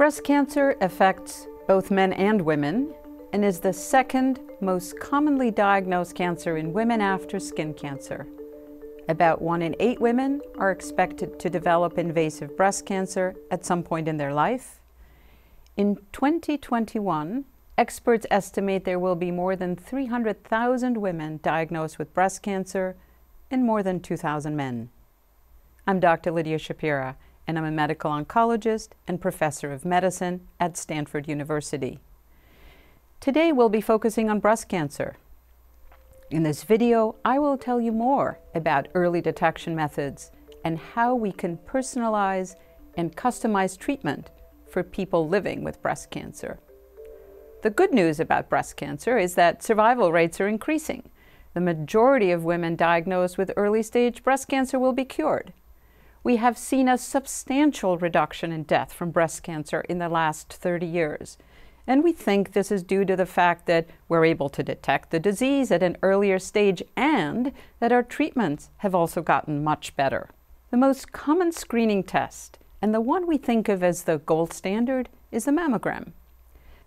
Breast cancer affects both men and women and is the second most commonly diagnosed cancer in women after skin cancer. About one in eight women are expected to develop invasive breast cancer at some point in their life. In 2021, experts estimate there will be more than 300,000 women diagnosed with breast cancer and more than 2,000 men. I'm Dr. Lidia Schapira and I'm a medical oncologist and professor of medicine at Stanford University. Today we'll be focusing on breast cancer. In this video, I will tell you more about early detection methods and how we can personalize and customize treatment for people living with breast cancer. The good news about breast cancer is that survival rates are increasing. The majority of women diagnosed with early stage breast cancer will be cured we have seen a substantial reduction in death from breast cancer in the last 30 years. And we think this is due to the fact that we're able to detect the disease at an earlier stage and that our treatments have also gotten much better. The most common screening test, and the one we think of as the gold standard, is the mammogram.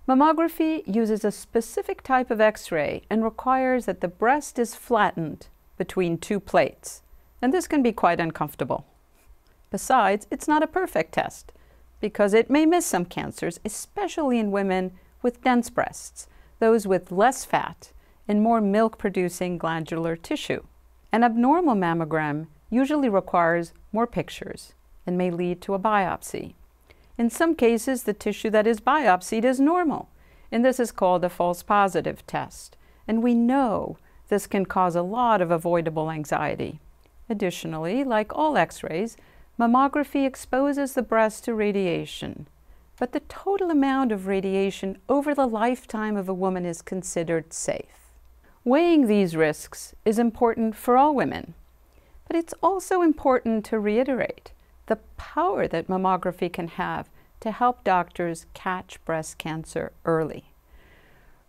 Mammography uses a specific type of x ray and requires that the breast is flattened between two plates, and this can be quite uncomfortable. Besides, it's not a perfect test because it may miss some cancers, especially in women with dense breasts, those with less fat and more milk producing glandular tissue. An abnormal mammogram usually requires more pictures and may lead to a biopsy. In some cases, the tissue that is biopsied is normal, and this is called a false positive test. And we know this can cause a lot of avoidable anxiety. Additionally, like all x rays, Mammography exposes the breast to radiation, but the total amount of radiation over the lifetime of a woman is considered safe. Weighing these risks is important for all women, but it's also important to reiterate the power that mammography can have to help doctors catch breast cancer early.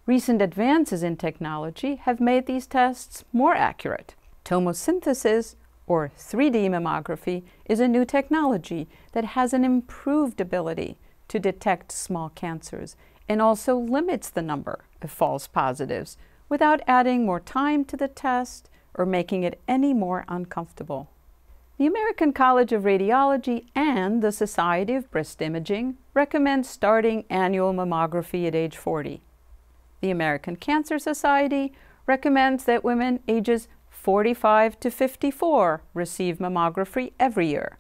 Recent advances in technology have made these tests more accurate. Tomosynthesis or 3D mammography, is a new technology that has an improved ability to detect small cancers and also limits the number of false positives without adding more time to the test or making it any more uncomfortable. The American College of Radiology and the Society of Breast Imaging recommend starting annual mammography at age 40. The American Cancer Society recommends that women ages 45 to 54 receive mammography every year,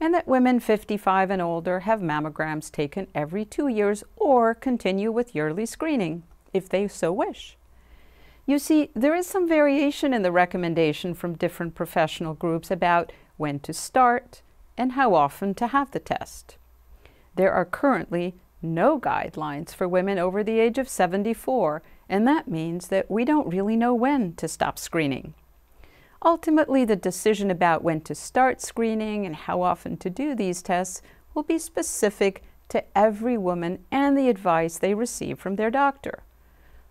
and that women 55 and older have mammograms taken every two years or continue with yearly screening if they so wish. You see, there is some variation in the recommendation from different professional groups about when to start and how often to have the test. There are currently no guidelines for women over the age of 74, and that means that we don't really know when to stop screening. Ultimately, the decision about when to start screening and how often to do these tests will be specific to every woman and the advice they receive from their doctor.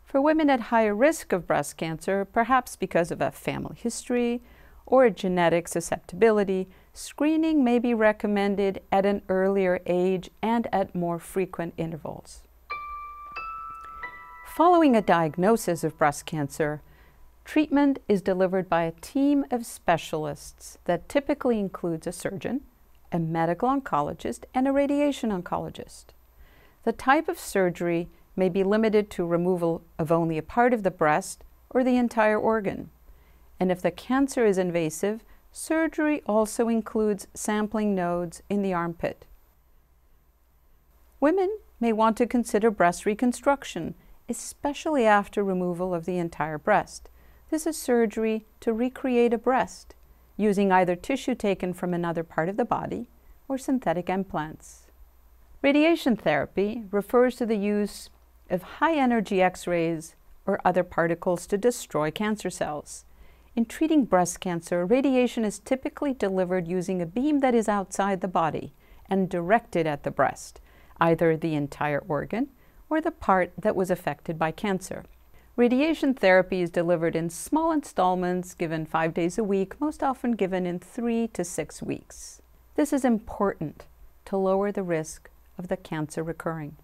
For women at higher risk of breast cancer, perhaps because of a family history or a genetic susceptibility, screening may be recommended at an earlier age and at more frequent intervals. Following a diagnosis of breast cancer, Treatment is delivered by a team of specialists that typically includes a surgeon, a medical oncologist, and a radiation oncologist. The type of surgery may be limited to removal of only a part of the breast or the entire organ. And if the cancer is invasive, surgery also includes sampling nodes in the armpit. Women may want to consider breast reconstruction, especially after removal of the entire breast. This is surgery to recreate a breast using either tissue taken from another part of the body or synthetic implants. Radiation therapy refers to the use of high energy X rays or other particles to destroy cancer cells. In treating breast cancer, radiation is typically delivered using a beam that is outside the body and directed at the breast, either the entire organ or the part that was affected by cancer. Radiation therapy is delivered in small installments given five days a week, most often given in three to six weeks. This is important to lower the risk of the cancer recurring.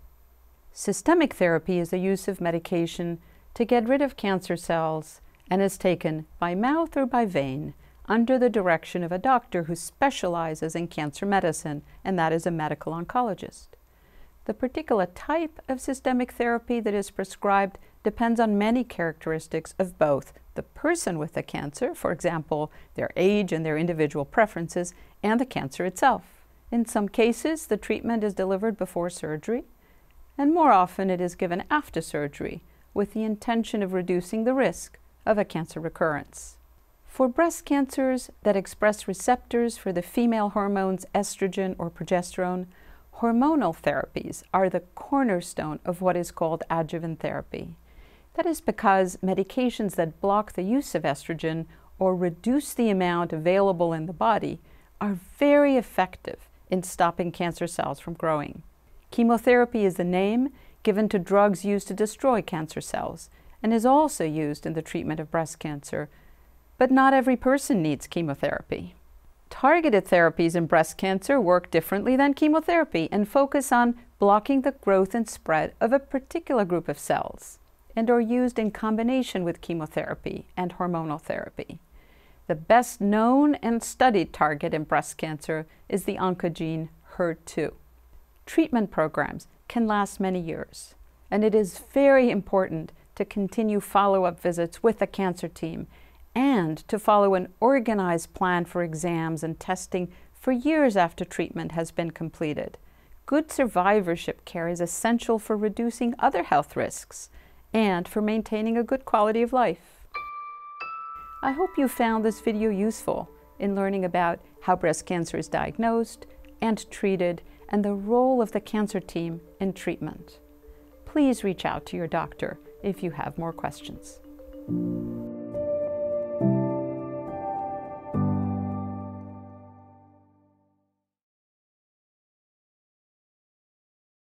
Systemic therapy is the use of medication to get rid of cancer cells and is taken by mouth or by vein under the direction of a doctor who specializes in cancer medicine, and that is a medical oncologist. The particular type of systemic therapy that is prescribed depends on many characteristics of both the person with the cancer, for example, their age and their individual preferences, and the cancer itself. In some cases, the treatment is delivered before surgery, and more often it is given after surgery with the intention of reducing the risk of a cancer recurrence. For breast cancers that express receptors for the female hormones estrogen or progesterone, hormonal therapies are the cornerstone of what is called adjuvant therapy. That is because medications that block the use of estrogen or reduce the amount available in the body are very effective in stopping cancer cells from growing. Chemotherapy is the name given to drugs used to destroy cancer cells and is also used in the treatment of breast cancer but not every person needs chemotherapy. Targeted therapies in breast cancer work differently than chemotherapy and focus on blocking the growth and spread of a particular group of cells and are used in combination with chemotherapy and hormonal therapy. The best known and studied target in breast cancer is the oncogene HER2. Treatment programs can last many years, and it is very important to continue follow up visits with the cancer team and to follow an organized plan for exams and testing for years after treatment has been completed. Good survivorship care is essential for reducing other health risks and for maintaining a good quality of life. I hope you found this video useful in learning about how breast cancer is diagnosed and treated and the role of the cancer team in treatment. Please reach out to your doctor if you have more questions.